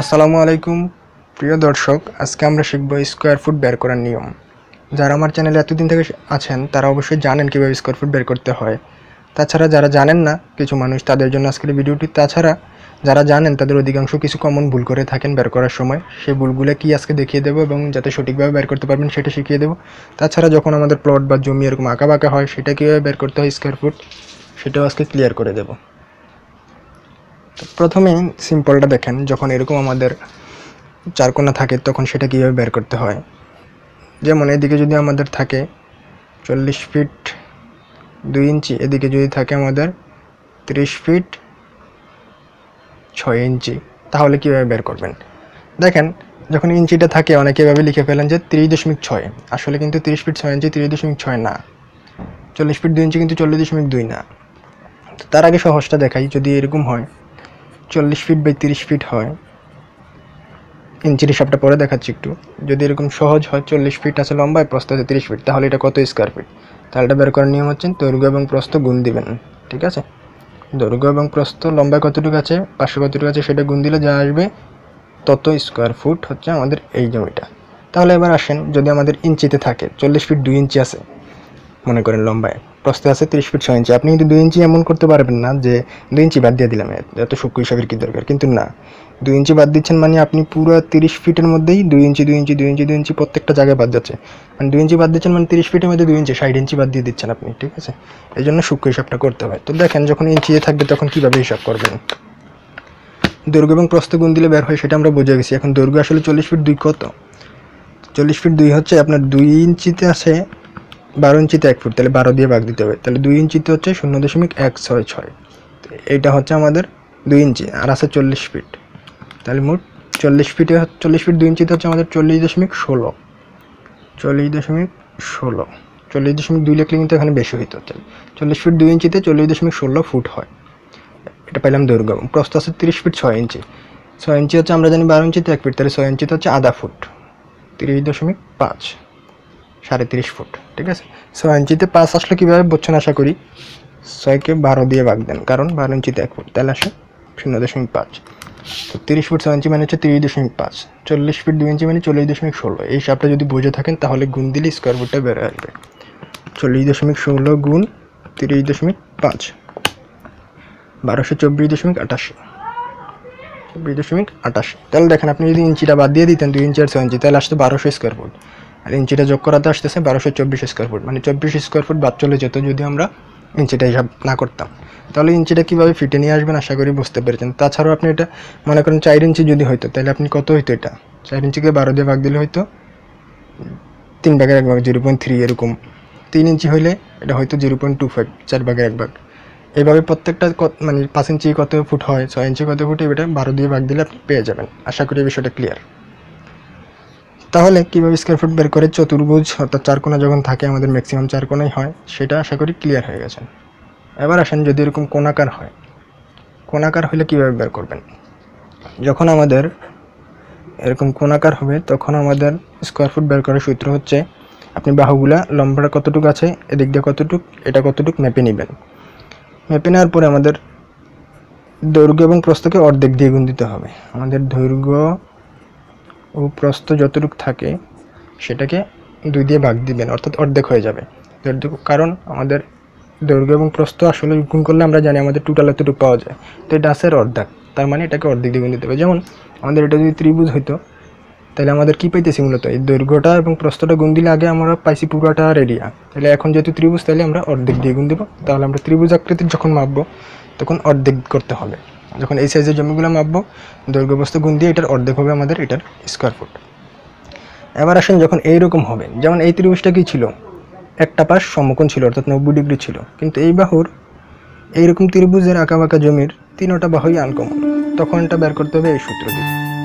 আসসালামু আলাইকুম, প্রিয় দর্শক, আজকে আমরা শিখব স্কোয়ার ফুট বের করার নিয়ম। যারা আমার চ্যানেলে এতদিন থেকে আছেন, তারা অবশ্যই জানেন কীভাবে স্কোয়ার ফুট বের করতে হয়। তাছাড়া যারা জানেন না, কিছু মানুষ তাদের জন্য আজকের ভিডিওটি। তাছাড়া যারা জানেন, তাদের অধিকাংশ কিছু কমন ভুল করে থাকেন বের করার সময়। সেই ভুলগুলো কি আজকে দেখিয়ে দেবো এবং যাতে সঠিকভাবে বের করতে পারবেন, সেটা শিখিয়ে দেবো। তাছাড়া যখন আমাদের প্লট বা জমি এরকম আঁকা বাঁকা হয়, সেটা কীভাবে বের করতে হয় স্কোয়ার ফুট, সেটাও আজকে ক্লিয়ার করে দেবো। প্রথমে সিম্পলটা দেখেন, যখন এরকম আমাদের চারকোনা থাকে, তখন সেটা কীভাবে বের করতে হয়। যেমন এদিকে যদি আমাদের থাকে চল্লিশ ফিট দুই ইঞ্চি, এদিকে যদি থাকে আমাদের তিরিশ ফিট ছয় ইঞ্চি, তাহলে কীভাবে বের করবেন? দেখেন, যখন ইঞ্চিটা থাকে, অনেকে এভাবে লিখে ফেলেন যে তিরিশ দশমিক ছয়। আসলে কিন্তু তিরিশ ফিট ছয় ইঞ্চি, ত্রিশ দশমিক ছয় না। চল্লিশ ফিট দুই ইঞ্চি কিন্তু চল্লিশ দশমিক দুই না। তার আগে সহজটা দেখাই, যদি এরকম হয় চল্লিশ ফিট বাই তিরিশ ফিট হয়। ইঞ্চির হিসাবটা পরে দেখাচ্ছি একটু। যদি এরকম সহজ হয়, চল্লিশ ফিট আছে লম্বায় প্রস্থ আছে তিরিশ ফিট তাহলে এটা কত স্কোয়ার ফিট তাহলে এটা বের করার নিয়ম হচ্ছে দৈর্ঘ্য এবং প্রস্থ গুণ দিবেন, ঠিক আছে? দৈর্ঘ্য এবং প্রস্থ লম্বায় কতটুকু আছে পাশে কতটুকু আছে সেটা গুণ দিলে যা আসবে তত স্কোয়ার ফুট হচ্ছে আমাদের এই জমিটা। তাহলে এবার আসেন, যদি আমাদের ইঞ্চিতে থাকে, চল্লিশ ফিট দুই ইঞ্চি আছে, মনে করেন লম্বায় প্রস্তে আছে তিরিশ ফিট ছয় ইঞ্চি। আপনি কিন্তু দুই ইঞ্চি এমন করতে পারবেন না যে দুই ইঞ্চি বাদ দিয়ে দিলাম। এত সূক্ষ্ম হিসাবের কী দরকার? কিন্তু না। দুই ইঞ্চি বাদ দিচ্ছেন মানে আপনি পুরো তিরিশ ফিটের মধ্যেই দুই ইঞ্চি দুই ইঞ্চি দুই ইঞ্চি দুই ইঞ্চি প্রত্যেকটা জায়গায় বাদ যাচ্ছে। মানে দুই ইঞ্চি বাদ দিচ্ছেন মানে তিরিশ ফিটের মধ্যে দুই ইঞ্চি, ষাট ইঞ্চি বাদ দিয়ে দিচ্ছেন আপনি, ঠিক আছে? এই জন্য সূক্ষ্ম হিসাবটা করতে হয়। তো দেখেন, যখন ইঞ্চিয়ে থাকবে তখন কীভাবে হিসাব করবেন? দৈর্ঘ্য এবং প্রস্থ গুণ দিলে বের হয়, সেটা আমরা বুঝে গেছি। এখন দৈর্ঘ্য আসলে চল্লিশ ফিট দুই কত? চল্লিশ ফিট দুই হচ্ছে আপনার দুই ইঞ্চিতে আছে বারো ইঞ্চিতে এক ফুট, তাহলে বারো দিয়ে ভাগ দিতে হবে। তাহলে দুই ইঞ্চিতে হচ্ছে শূন্য দশমিক এক ছয় ছয়। এইটা হচ্ছে আমাদের দুই ইঞ্চি, আর আছে চল্লিশ ফিট। তাহলে মোট চল্লিশ ফিটে চল্লিশ ফিট দুই ইঞ্চিতে হচ্ছে আমাদের চল্লিশ দশমিক ষোলো। চল্লিশ দশমিক ষোলো। চল্লিশ দশমিক দুই লিখলে কিন্তু এখানে বেশি হইতে হচ্ছে। চল্লিশ ফিট দুই ইঞ্চিতে চল্লিশ দশমিক ষোলো ফুট হয়। এটা পাইলাম দৈর্ঘ্য। প্রস্থ আছে তিরিশ ফিট ছয় ইঞ্চি। ছয় ইঞ্চি হচ্ছে আমরা জানি বারো ইঞ্চিতে এক ফিট, তাহলে ছয় ইঞ্চিতে হচ্ছে আধা ফুট। তিরিশ দশমিক পাঁচ। সাড়ে তিরিশ ফুট, ঠিক আছে? ছয় ইঞ্চিতে পাঁচ আসলে কীভাবে বলছেন আশা করি? ছয়কে বারো দিয়ে ভাগ দেন, কারণ বারো ইঞ্চিতে এক ফুট, তাহলে আসে শূন্য দশমিক পাঁচ। তো তিরিশ ফুট ছয় ইঞ্চি মানে হচ্ছে তিরিশ দশমিক পাঁচ, চল্লিশ ফিট দুই ইঞ্চি মানে চল্লিশ দশমিক ষোলো। এই হিসাবটা যদি বুঝে থাকেন, তাহলে গুণ দিলে স্কোয়ার ফুটটা বেড়ে আসবে। চল্লিশ দশমিক ষোলো গুণ তিরিশ দশমিক পাঁচ, বারোশো চব্বিশ দশমিক আটাশি। চব্বিশ দশমিক আটাশি। তাহলে দেখেন, আপনি যদি ইঞ্চিটা বাদ দিয়ে দিতেন, দুই ইঞ্চি আর ছয় ইঞ্চি, তাহলে আসতো বারোশো স্কোয়ার ফুট আর ইঞ্চিটা যোগ করাতে আসতেছে বারোশো চব্বিশ স্কোয়ার ফুট মানে চব্বিশ স্কোয়ার ফুট বাদ চলে যেত যদি আমরা ইঞ্চিটা হিসাব না করতাম। তাহলে ইঞ্চিটা কীভাবে ফিটে নিয়ে আসবেন আশা করি বুঝতে পেরেছেন। তাছাড়াও আপনি এটা মনে করেন চার ইঞ্চি যদি হইতো, তাহলে আপনি কত হইতো এটা? চার ইঞ্চিকে বারো দিয়ে ভাগ দিলে হয়তো তিন ভাগের এক ভাগ, জিরো পয়েন্ট থ্রি এরকম। তিন ইঞ্চি হইলে এটা হয়তো জিরো পয়েন্ট টু ফাইভ, চার ভাগের এক ভাগ। এইভাবে প্রত্যেকটা মানে পাঁচ ইঞ্চি কত ফুট হয়, ছয় ইঞ্চি কত ফুট এটা বারো দিয়ে ভাগ দিলে আপনি পেয়ে যাবেন। আশা করি বিষয়টা ক্লিয়ার তাহলে কীভাবে স্কোয়ার ফুট বের করে চতুর্ভুজ অর্থাৎ চারকোনা যখন থাকে, আমাদের ম্যাক্সিমাম চারকোনাই হয়, সেটা আশা করি ক্লিয়ার হয়ে গেছে। এবার আসেন যদি এরকম কোনাকার হয় কোনাকার হলে কীভাবে বের করবেন? যখন আমাদের এরকম কোনাকার হবে, তখন আমাদের স্কোয়ার ফুট বের করার সূত্র হচ্ছে, আপনি বাহুগুলা লম্বাটা কতটুকু আছে, এদিক দিয়ে কতটুক, এটা কতটুক মেপে নেবেন। মেপে নেওয়ার পরে আমাদের দৈর্ঘ্য এবং প্রস্থকে অর্ধেক দিয়ে গুণ দিতে হবে। আমাদের দৈর্ঘ্য ও প্রস্থ যতটুক থাকে, সেটাকে দুই দিয়ে ভাগ দিবেন, অর্থাৎ অর্ধেক হয়ে যাবে। কারণ আমাদের দৈর্ঘ্য এবং প্রস্থ আসলে গুণ করলে আমরা জানি আমাদের টোটাল এতটুকু পাওয়া যায়। তো এটা আছে অর্ধেক, তার মানে এটাকে অর্ধেক দিয়ে গুণ দিতে হবে। যেমন আমাদের এটা যদি ত্রিভুজ হইতো, তাহলে আমাদের কী পাইতেছি মূলত? এই দৈর্ঘ্যটা এবং প্রস্থটা গুণ দিলে আগে আমরা পাইছি পুরোটা রেডিয়া। তাহলে এখন যেহেতু ত্রিভুজ, তাহলে আমরা অর্ধেক দিয়ে গুণ দেবো। তাহলে আমরা ত্রিভুজ আকৃতির যখন মাপবো, তখন অর্ধেক করতে হবে। যখন এই সাইজের জমিগুলো মাপবো, দৈর্ঘ্য বস্তু গুণ দিয়ে এটার অর্ধেক হবে আমাদের এটার স্কোয়ার ফুট এবার আসেন যখন এইরকম হবে, যেমন এই ত্রিভুজটা কী ছিল? একটা পাশ সমকোণ ছিল, অর্থাৎ নব্বই ডিগ্রি ছিল। কিন্তু এই বাহুর এইরকম ত্রিভুজের আঁকা বাঁকা জমির তিনোটা বাহুই আনকমন তখন এটা বের করতে হবে এই সূত্র দিয়ে।